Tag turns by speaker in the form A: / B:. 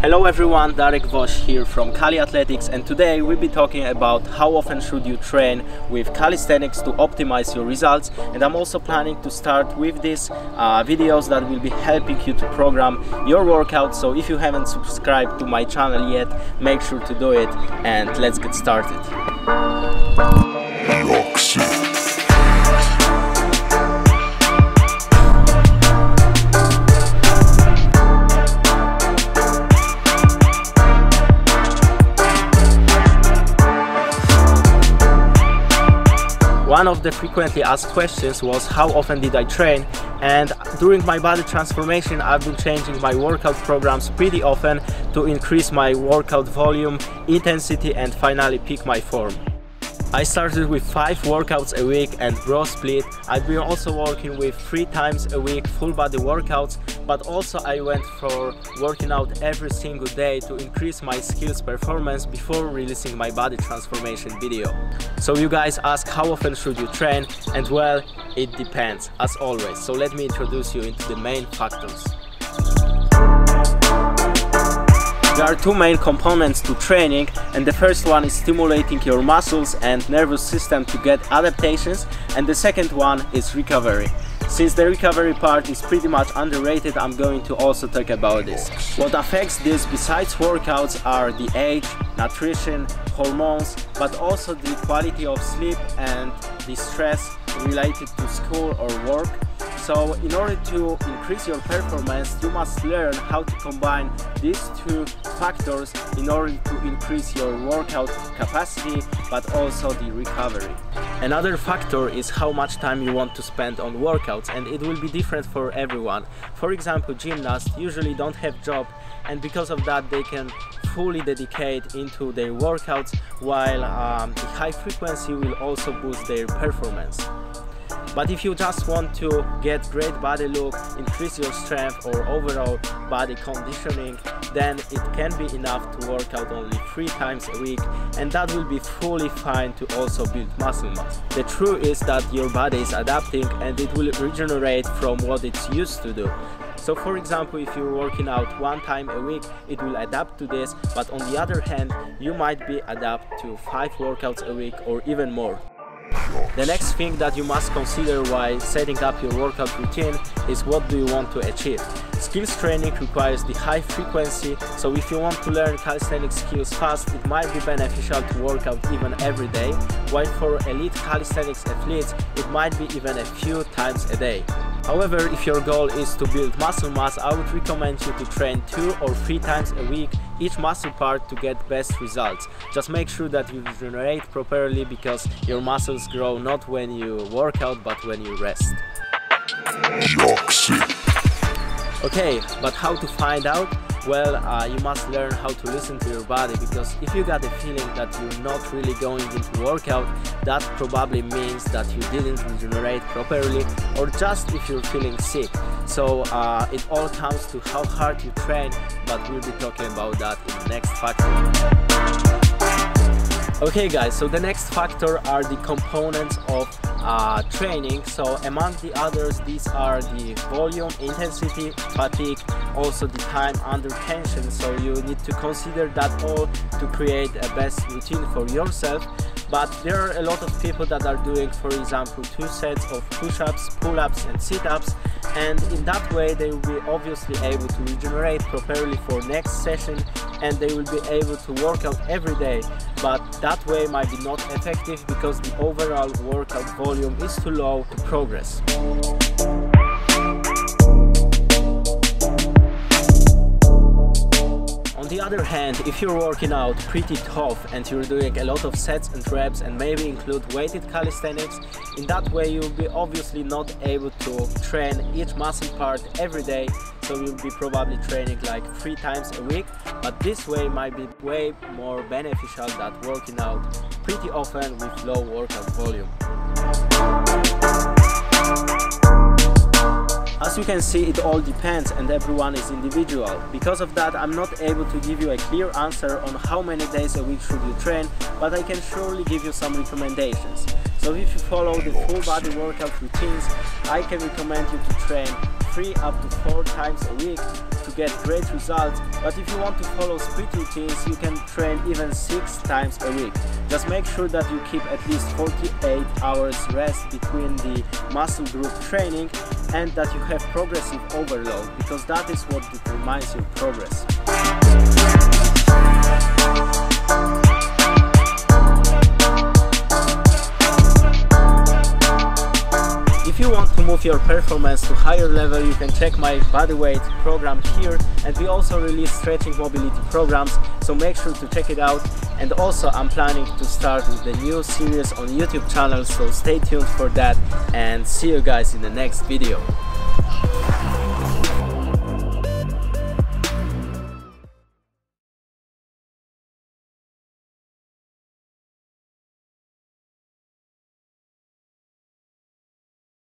A: Hello everyone, Darek Woś here from Caliathletics and today we'll be talking about how often should you train with calisthenics to optimize your results and I'm also planning to start with these uh, videos that will be helping you to program your workout so if you haven't subscribed to my channel yet make sure to do it and let's get started. One of the frequently asked questions was how often did I train and during my body transformation I've been changing my workout programs pretty often to increase my workout volume, intensity and finally peak my form. I started with 5 workouts a week and bro split. I've been also working with 3 times a week full body workouts but also I went for working out every single day to increase my skills performance before releasing my body transformation video. So you guys ask how often should you train and well it depends as always. So let me introduce you into the main factors. There are two main components to training and the first one is stimulating your muscles and nervous system to get adaptations and the second one is recovery. Since the recovery part is pretty much underrated, I'm going to also talk about this. What affects this besides workouts are the age, nutrition, hormones, but also the quality of sleep and the stress related to school or work so in order to increase your performance, you must learn how to combine these two factors in order to increase your workout capacity, but also the recovery. Another factor is how much time you want to spend on workouts and it will be different for everyone. For example, gymnasts usually don't have job and because of that they can fully dedicate into their workouts while um, the high frequency will also boost their performance. But if you just want to get great body look, increase your strength or overall body conditioning, then it can be enough to work out only three times a week and that will be fully fine to also build muscle mass. The truth is that your body is adapting and it will regenerate from what it's used to do. So for example, if you're working out one time a week, it will adapt to this, but on the other hand, you might be adapt to five workouts a week or even more. The next thing that you must consider while setting up your workout routine is what do you want to achieve. Skills training requires the high frequency, so if you want to learn calisthenics skills fast, it might be beneficial to work out even every day, while for elite calisthenics athletes, it might be even a few times a day. However, if your goal is to build muscle mass, I would recommend you to train two or three times a week each muscle part to get best results. Just make sure that you regenerate properly because your muscles grow not when you work out but when you rest. Okay, but how to find out? Well uh, you must learn how to listen to your body because if you got the feeling that you're not really going into workout that probably means that you didn't regenerate properly or just if you're feeling sick. So uh, it all comes to how hard you train but we'll be talking about that in the next factor. Okay guys, so the next factor are the components of uh, training. So among the others, these are the volume, intensity, fatigue, also the time under tension. So you need to consider that all to create a best routine for yourself but there are a lot of people that are doing for example two sets of push-ups pull-ups and sit-ups and in that way they will be obviously able to regenerate properly for next session and they will be able to work out every day but that way might be not effective because the overall workout volume is too low to progress. The other hand, if you're working out pretty tough and you're doing a lot of sets and reps and maybe include weighted calisthenics, in that way you'll be obviously not able to train each muscle part every day, so you'll be probably training like three times a week, but this way might be way more beneficial than working out pretty often with low workout volume. As you can see, it all depends and everyone is individual. Because of that, I'm not able to give you a clear answer on how many days a week should you train, but I can surely give you some recommendations. So if you follow the full body workout routines, I can recommend you to train three up to four times a week to get great results. But if you want to follow split routines, you can train even six times a week. Just make sure that you keep at least 48 hours rest between the muscle group training and that you have progressive overload because that is what determines your progress. Move your performance to higher level, you can check my body weight program here and we also release stretching mobility programs, so make sure to check it out. And also I'm planning to start with the new series on YouTube channel, so stay tuned for that and see you guys in the next video.